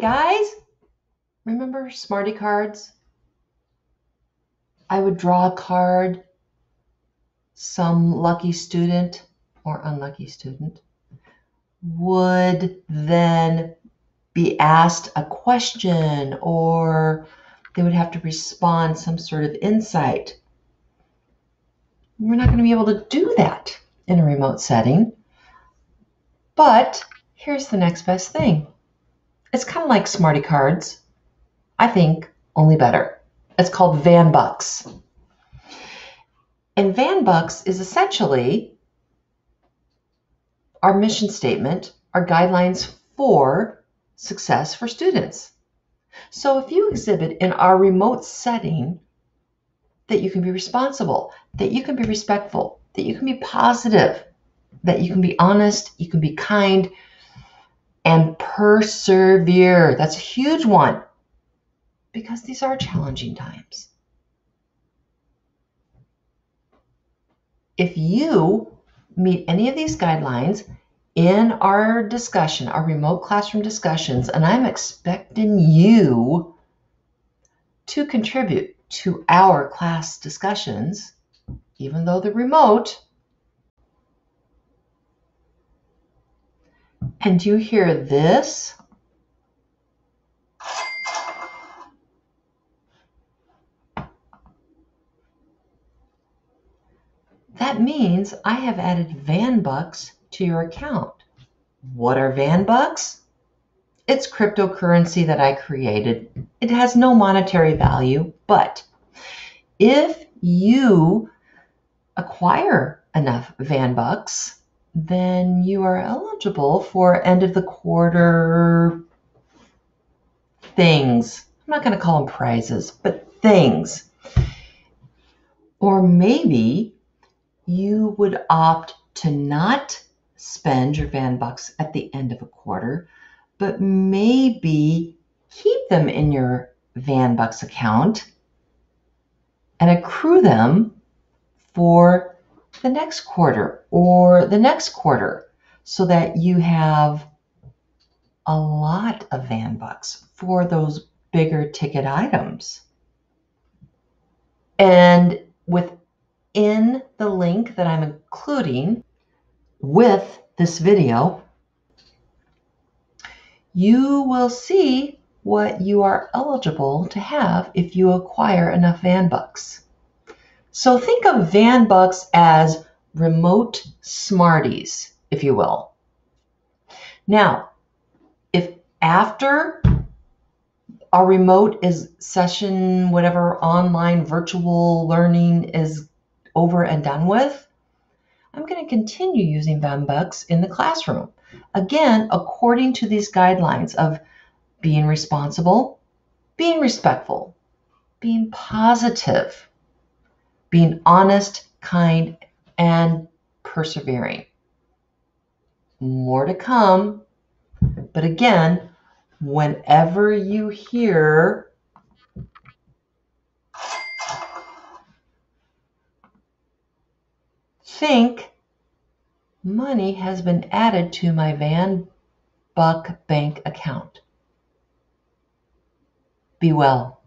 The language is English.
Guys, remember Smarty cards? I would draw a card. Some lucky student or unlucky student would then be asked a question or they would have to respond some sort of insight. We're not going to be able to do that in a remote setting. But here's the next best thing. It's kind of like Smarty Cards. I think only better. It's called Van Bucks. And Van Bucks is essentially our mission statement, our guidelines for success for students. So if you exhibit in our remote setting that you can be responsible, that you can be respectful, that you can be positive, that you can be honest, you can be kind, and persevere. That's a huge one because these are challenging times. If you meet any of these guidelines in our discussion, our remote classroom discussions, and I'm expecting you to contribute to our class discussions, even though they're remote. And you hear this? That means I have added Van Bucks to your account. What are Van Bucks? It's cryptocurrency that I created. It has no monetary value, but if you acquire enough VanBucks, then you are eligible for end of the quarter things. I'm not going to call them prizes, but things. Or maybe you would opt to not spend your van bucks at the end of a quarter, but maybe keep them in your van bucks account and accrue them for the next quarter or the next quarter so that you have a lot of van bucks for those bigger ticket items. And within the link that I'm including with this video, you will see what you are eligible to have if you acquire enough VanBucks. So think of van bucks as remote Smarties, if you will. Now, if after our remote is session, whatever online virtual learning is over and done with, I'm going to continue using van bucks in the classroom. Again, according to these guidelines of being responsible, being respectful, being positive, being honest, kind, and persevering. More to come. But again, whenever you hear think money has been added to my Van Buck bank account. Be well.